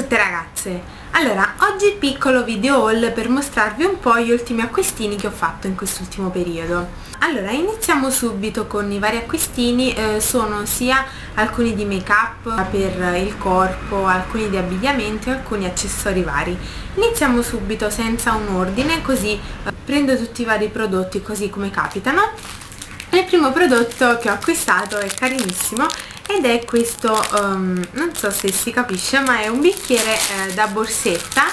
tutte ragazze! Allora, oggi piccolo video haul per mostrarvi un po' gli ultimi acquistini che ho fatto in quest'ultimo periodo. Allora, iniziamo subito con i vari acquistini, eh, sono sia alcuni di make up per il corpo, alcuni di abbigliamento e alcuni accessori vari. Iniziamo subito senza un ordine, così eh, prendo tutti i vari prodotti così come capitano. Il primo prodotto che ho acquistato è carinissimo ed è questo, um, non so se si capisce, ma è un bicchiere eh, da borsetta,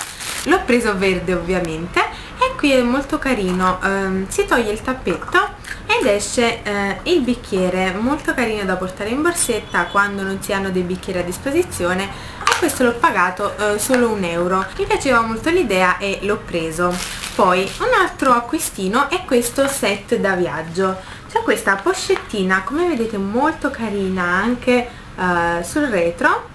l'ho preso verde ovviamente, e qui è molto carino, um, si toglie il tappetto ed esce eh, il bicchiere, molto carino da portare in borsetta quando non si hanno dei bicchieri a disposizione. E questo l'ho pagato eh, solo un euro, mi piaceva molto l'idea e l'ho preso. Poi un altro acquistino è questo set da viaggio, c'è questa pochettina come vedete molto carina anche uh, sul retro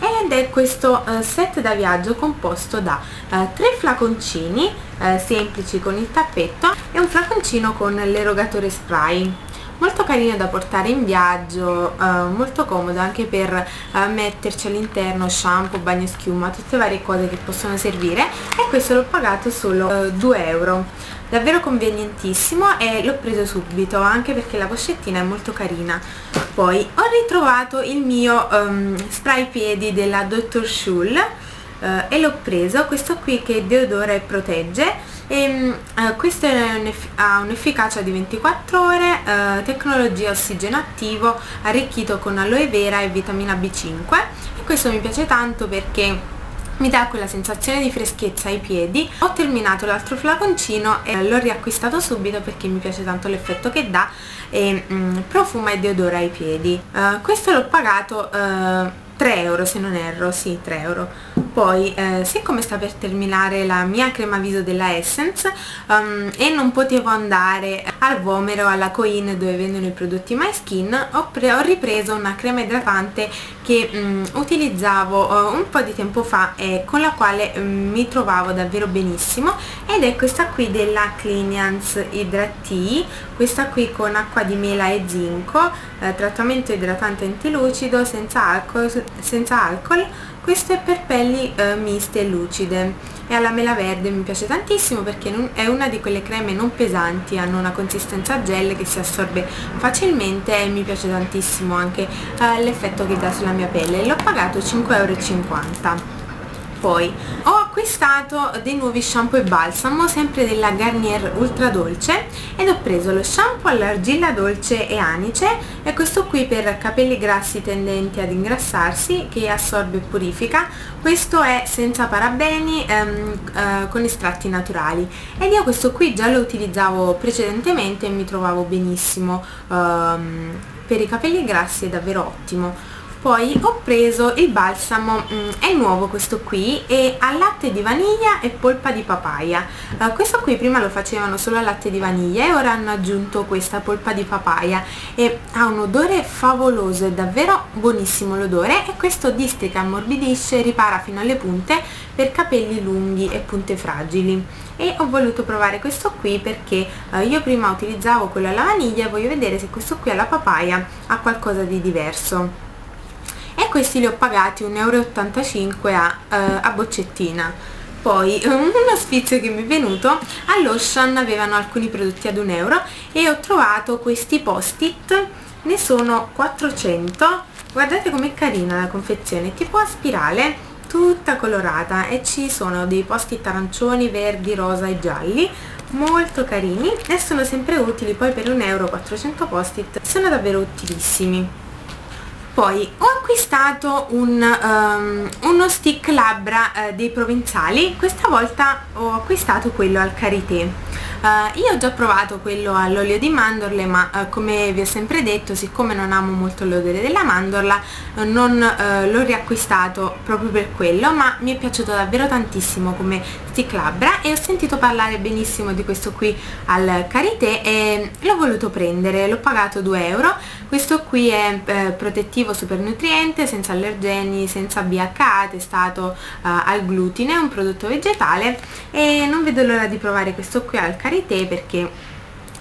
ed è questo uh, set da viaggio composto da uh, tre flaconcini semplici con il tappetto e un flaconcino con l'erogatore spray molto carino da portare in viaggio, molto comodo anche per metterci all'interno shampoo, bagno schiuma, tutte varie cose che possono servire e questo l'ho pagato solo 2 euro davvero convenientissimo e l'ho preso subito anche perché la pochettina è molto carina poi ho ritrovato il mio um, spray piedi della Dr. Schul uh, e l'ho preso questo qui che deodora e protegge e, uh, questo ha un'efficacia di 24 ore uh, tecnologia ossigeno attivo arricchito con aloe vera e vitamina B5 e questo mi piace tanto perché mi dà quella sensazione di freschezza ai piedi. Ho terminato l'altro flaconcino e l'ho riacquistato subito perché mi piace tanto l'effetto che dà e mm, profuma e deodora ai piedi. Uh, questo l'ho pagato uh, 3 euro se non erro, sì 3 euro poi eh, siccome sta per terminare la mia crema viso della Essence? Um, e non potevo andare al Vomero, alla Coin dove vendono i prodotti My Skin. Ho, ho ripreso una crema idratante che um, utilizzavo uh, un po' di tempo fa e con la quale um, mi trovavo davvero benissimo. Ed è questa qui della Clinians Hydrat Tea questa qui con acqua di mela e zinco eh, trattamento idratante antilucido senza alcol, senza alcol questo è per pelli eh, miste e lucide. E alla mela verde mi piace tantissimo perché è una di quelle creme non pesanti hanno una consistenza gel che si assorbe facilmente e mi piace tantissimo anche eh, l'effetto che dà sulla mia pelle. L'ho pagato 5,50 euro poi ho acquistato dei nuovi shampoo e balsamo sempre della Garnier Ultra Dolce ed ho preso lo shampoo all'argilla dolce e anice e questo qui per capelli grassi tendenti ad ingrassarsi che assorbe e purifica. Questo è senza parabeni ehm, eh, con estratti naturali. Ed io questo qui già lo utilizzavo precedentemente e mi trovavo benissimo ehm, per i capelli grassi è davvero ottimo poi ho preso il balsamo, mm, è nuovo questo qui, e al latte di vaniglia e polpa di papaya. Uh, questo qui prima lo facevano solo al latte di vaniglia e ora hanno aggiunto questa polpa di papaya. E ha un odore favoloso, è davvero buonissimo l'odore e questo districa, ammorbidisce e ripara fino alle punte per capelli lunghi e punte fragili. E ho voluto provare questo qui perché uh, io prima utilizzavo quello alla vaniglia e voglio vedere se questo qui alla papaya ha qualcosa di diverso e questi li ho pagati 1,85 euro a, uh, a boccettina. Poi uno sfizio che mi è venuto all'Ocean avevano alcuni prodotti ad 1 euro e ho trovato questi post-it ne sono 400 guardate com'è carina la confezione tipo a spirale tutta colorata e ci sono dei post-it arancioni, verdi, rosa e gialli molto carini. E sono sempre utili poi per 1 euro 400 post-it sono davvero utilissimi poi ho acquistato un, um, uno stick labbra uh, dei provenzali. Questa volta ho acquistato quello al karité Uh, io ho già provato quello all'olio di mandorle ma uh, come vi ho sempre detto siccome non amo molto l'odore della mandorla uh, non l'ho riacquistato proprio per quello ma mi è piaciuto davvero tantissimo come stick labbra e ho sentito parlare benissimo di questo qui al Karité e l'ho voluto prendere, l'ho pagato 2 euro. Questo qui è eh, protettivo super nutriente, senza allergeni, senza BHA, testato al glutine, è un prodotto vegetale e non vedo l'ora di provare questo qui al Karité Karité perché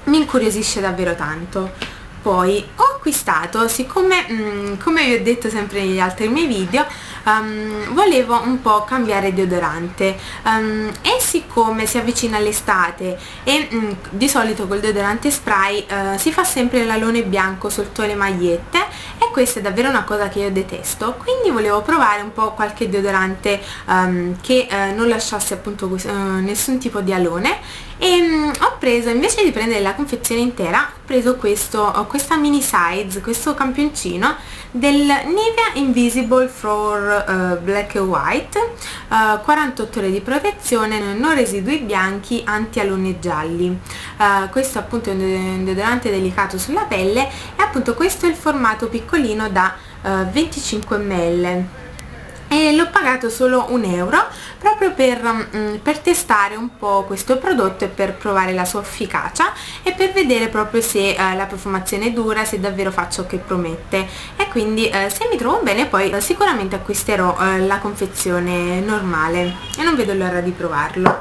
mi incuriosisce davvero tanto. Poi ho acquistato, siccome mh, mm, come vi ho detto sempre negli altri miei video um, volevo un po' cambiare deodorante. Um, e siccome si avvicina l'estate e um, di solito col deodorante spray uh, si fa sempre l'alone bianco sotto le magliette questa è davvero una cosa che io detesto quindi volevo provare un po' qualche deodorante um, che uh, non lasciasse appunto uh, nessun tipo di alone. E um, ho preso invece di prendere la confezione intera ho preso questo, questa mini size questo campioncino del Nivea Invisible for uh, Black and White uh, 48 ore di protezione non residui bianchi anti-alone gialli. Uh, questo appunto è un deodorante delicato sulla pelle e appunto questo è il formato piccolino da 25 ml. E l'ho pagato solo un euro proprio per, mm, per, testare un po' questo prodotto e per provare la sua efficacia e per vedere proprio se eh, la profumazione dura, se davvero fa ciò che promette. E quindi eh, se mi trovo bene poi eh, sicuramente acquisterò eh, la confezione normale. E non vedo l'ora di provarlo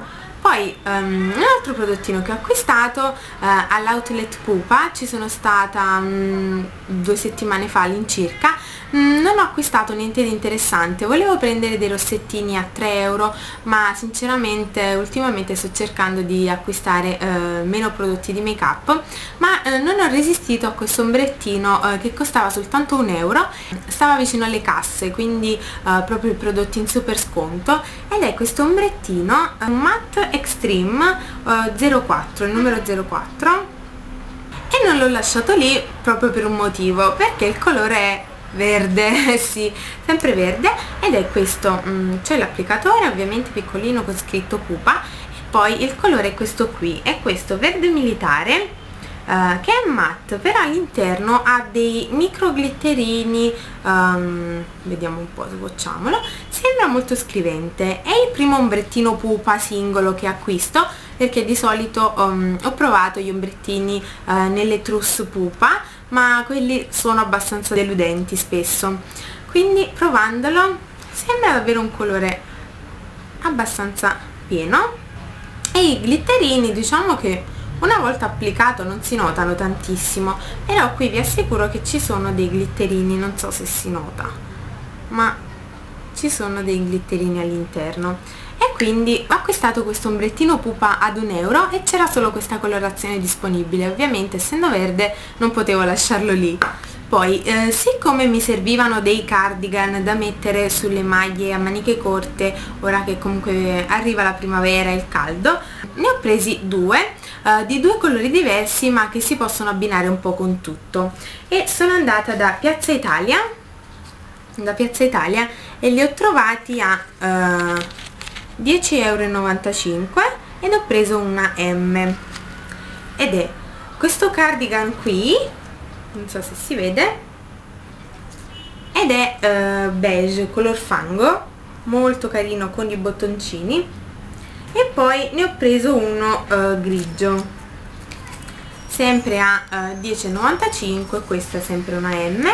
poi um, un altro prodottino che ho acquistato uh, all'outlet Pupa. Ci sono stata um, due settimane fa all'incirca non ho acquistato niente di interessante. Volevo prendere dei rossettini a 3 euro ma sinceramente ultimamente sto cercando di acquistare uh, meno prodotti di make up ma uh, non ho resistito a questo ombrettino che costava soltanto un euro. Stava vicino alle casse quindi proprio i prodotti in super sconto. Ed è questo ombrettino matte Extreme uh, 04, il numero 04 e non l'ho lasciato lì proprio per un motivo, perché il colore è verde, sì, sempre verde. Ed è questo, mm, c'è l'applicatore ovviamente piccolino con scritto pupa e poi il colore è questo qui, è questo verde militare Uh, che è matte però all'interno ha dei micro glitterini um, vediamo un po' swatchiamolo sembra molto scrivente. È il primo ombrettino pupa singolo che acquisto perché di solito um, ho provato gli ombrettini uh, nelle trousse pupa ma quelli sono abbastanza deludenti spesso. Quindi provandolo sembra davvero un colore abbastanza pieno. E i glitterini diciamo che una volta applicato non si notano tantissimo però qui vi assicuro che ci sono dei glitterini non so se si nota ma ci sono dei glitterini all'interno quindi ho acquistato questo ombrettino pupa ad un euro e c'era solo questa colorazione disponibile. Ovviamente essendo verde non potevo lasciarlo lì. Poi eh, siccome mi servivano dei cardigan da mettere sulle maglie a maniche corte ora che comunque arriva la primavera e il caldo ne ho presi due uh, di due colori diversi ma che si possono abbinare un po' con tutto. E sono andata da Piazza Italia da Piazza Italia e li ho trovati a eh, 10,95 euro ed ho preso una M. Ed è questo cardigan qui non so se si vede ed è uh, beige color fango molto carino con i bottoncini. E poi ne ho preso uno uh, grigio. Sempre a uh, eh, 10,95 questa è sempre una M.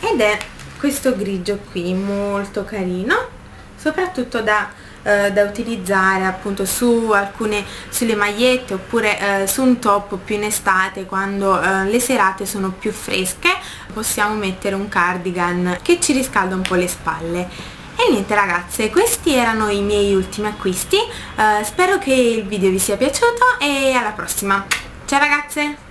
Ed è questo grigio qui molto carino soprattutto da, uh, da utilizzare appunto su alcune sulle magliette oppure uh, su un top più in estate quando uh, le serate sono più fresche possiamo mettere un cardigan che ci riscalda un po' le spalle e niente ragazze, questi erano i miei ultimi acquisti, uh, spero che il video vi sia piaciuto e alla prossima. Ciao ragazze!